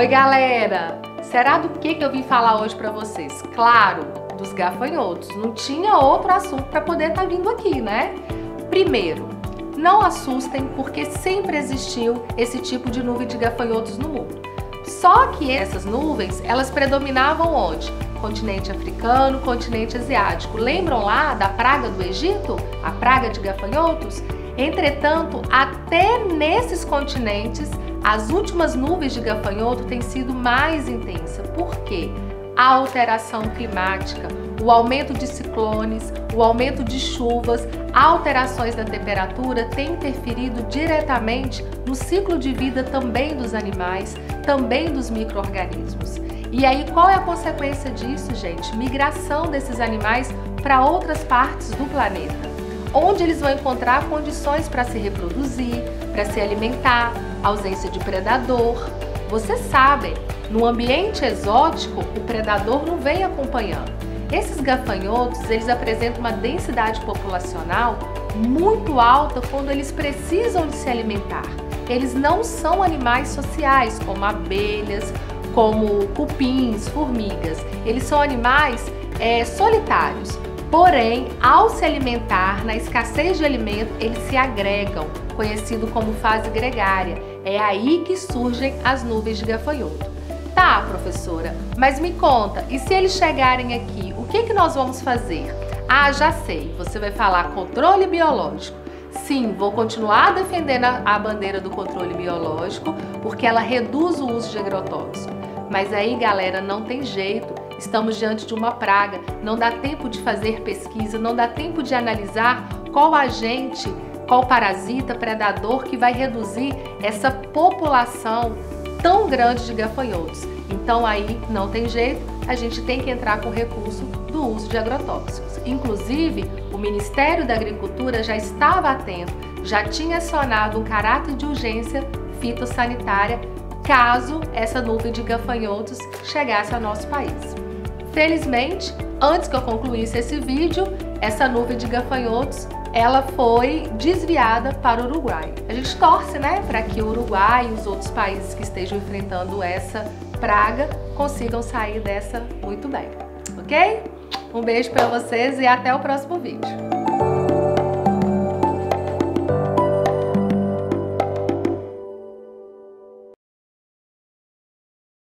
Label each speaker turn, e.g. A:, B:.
A: Oi, galera! Será do que, que eu vim falar hoje para vocês? Claro, dos gafanhotos. Não tinha outro assunto para poder estar tá vindo aqui, né? Primeiro, não assustem porque sempre existiu esse tipo de nuvem de gafanhotos no mundo. Só que essas nuvens, elas predominavam onde? Continente africano, continente asiático. Lembram lá da praga do Egito? A praga de gafanhotos? Entretanto, até nesses continentes, as últimas nuvens de gafanhoto têm sido mais intensas. Por quê? A alteração climática, o aumento de ciclones, o aumento de chuvas, alterações da temperatura têm interferido diretamente no ciclo de vida também dos animais, também dos micro-organismos. E aí, qual é a consequência disso, gente? Migração desses animais para outras partes do planeta, onde eles vão encontrar condições para se reproduzir, para se alimentar, ausência de predador. Vocês sabem, no ambiente exótico, o predador não vem acompanhando. Esses gafanhotos, eles apresentam uma densidade populacional muito alta quando eles precisam de se alimentar. Eles não são animais sociais, como abelhas, como cupins, formigas. Eles são animais é, solitários. Porém, ao se alimentar, na escassez de alimento, eles se agregam, conhecido como fase gregária. É aí que surgem as nuvens de gafanhoto. Tá, professora, mas me conta, e se eles chegarem aqui, o que, que nós vamos fazer? Ah, já sei, você vai falar controle biológico. Sim, vou continuar defendendo a bandeira do controle biológico, porque ela reduz o uso de agrotóxico. Mas aí, galera, não tem jeito. Estamos diante de uma praga, não dá tempo de fazer pesquisa, não dá tempo de analisar qual agente, qual parasita, predador que vai reduzir essa população tão grande de gafanhotos. Então aí não tem jeito, a gente tem que entrar com o recurso do uso de agrotóxicos. Inclusive, o Ministério da Agricultura já estava atento, já tinha acionado um caráter de urgência fitossanitária caso essa nuvem de gafanhotos chegasse ao nosso país. Felizmente, antes que eu concluísse esse vídeo, essa nuvem de gafanhotos ela foi desviada para o Uruguai. A gente torce, né, para que o Uruguai e os outros países que estejam enfrentando essa praga consigam sair dessa muito bem, ok? Um beijo para vocês e até o próximo vídeo.